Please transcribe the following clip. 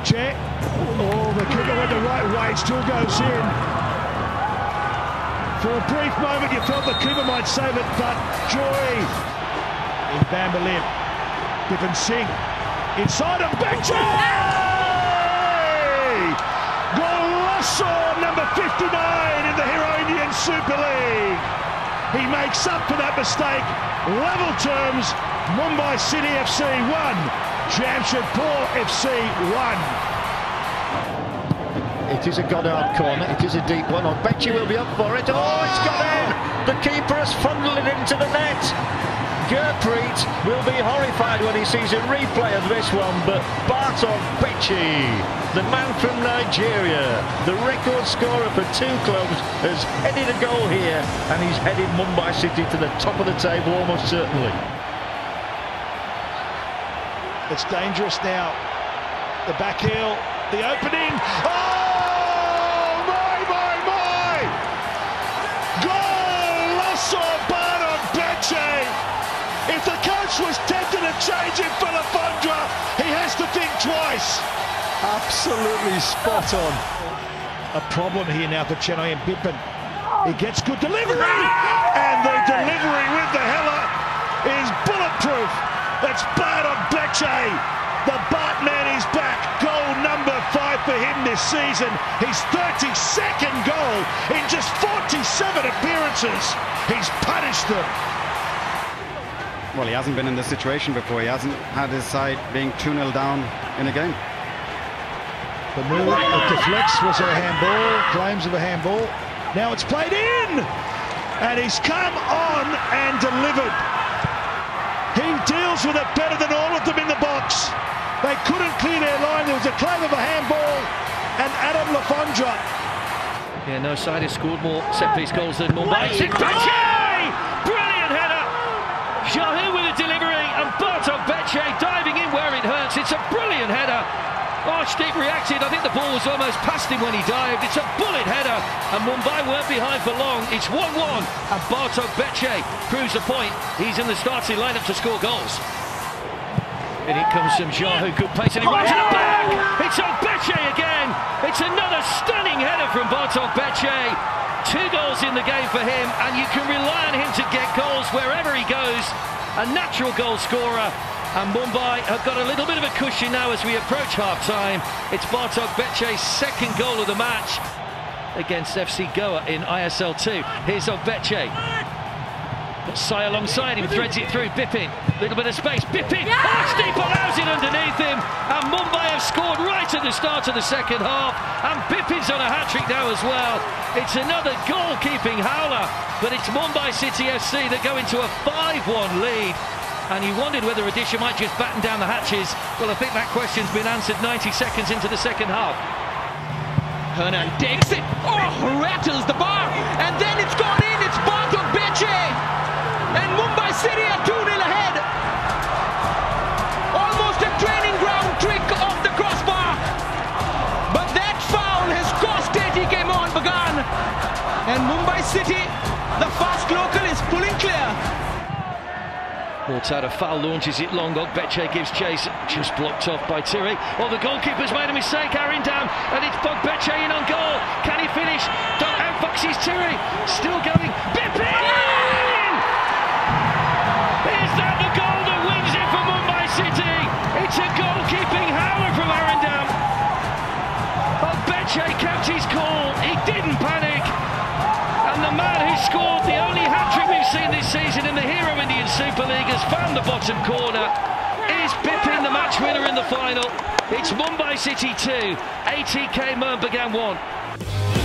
Ogbeche. Oh, the kicker went the right way, it still goes in. For a brief moment, you thought the keeper might save it, but joy in Bambolim. Bipin Singh inside of Becce! Golasso number 59 in the Hero Indian Super League. He makes up for that mistake. Level terms, Mumbai City FC 1, Jamshedpur FC 1. It is a Goddard corner, it is a deep one. Ogbeche will be up for it. Oh, it's got oh! in! The keeper has funneled it into the net. Gurpreet will be horrified when he sees a replay of this one, but Bart Ogbeche, the man from Nigeria, the record scorer for two clubs, has headed a goal here, and he's headed Mumbai City to the top of the table almost certainly. It's dangerous now. The back heel, the opening. Oh, my, my, my! Goal! If the coach was tempted to change him for Le Fondre, he has to think twice. Absolutely spot on. A problem here now for Chennai and Bipin. He gets good delivery, and the delivery with the heller is bulletproof. It's Bart Ogbeche. The Batman is back. Goal number five for him this season. His 32nd goal in just 47 appearances. He's punished them. Well, he hasn't been in this situation before. He hasn't had his side being 2-0 down in a game. The move that deflects was a handball, claims of a handball. Now it's played in! And he's come on and delivered. He with it better than all of them in the box. They couldn't clear their line. There was a claim of a handball and Adam Le Fondre. Yeah, no side has scored more set-piece goals than Mumbai. It's Brilliant header! Jahouh with a delivery and Bart Ogbeche diving in where it hurts. It's a brilliant header. Arshdeep reacted. I think the ball was almost past him when he dived. It's a bullet header, and Mumbai weren't behind for long. It's 1-1, and Bart Ogbeche proves a point. He's in the starting lineup to score goals. And it comes from Jahouh, good pace, and he runs to the back. It's on Becce again. It's another stunning header from Bart Ogbeche. Two goals in the game for him, and you can rely on him to get goals wherever he goes. A natural goal scorer, and Mumbai have got a little bit of a cushion now as we approach half-time. It's Bart Ogbeche's second goal of the match against FC Goa in ISL 2. Here's Ogbeche. Got Sai alongside him, threads it through. Bipin, little bit of space. Bipin, yeah! Ah, Arshdeep allows it underneath him. And Mumbai have scored right at the start of the second half. And Bipin's on a hat-trick now as well. It's another goal-keeping howler. But it's Mumbai City FC that go into a 5-1 lead and you wondered whether Odisha might just batten down the hatches. Well, I think that question's been answered 90 seconds into the second half. Hernan takes it, oh, rattles the bar, and Mourtada Fall launches it long. Ogbeche gives chase, just blocked off by Tiri. Oh, the goalkeeper's made a mistake. Aaron down, and it's Ogbeche in on goal. Can he finish? Don't outfoxes Tiri. Still going. Super League has found the bottom corner. Is Bipin the match winner in the final? It's Mumbai City 2, ATK Mohun Bagan 1.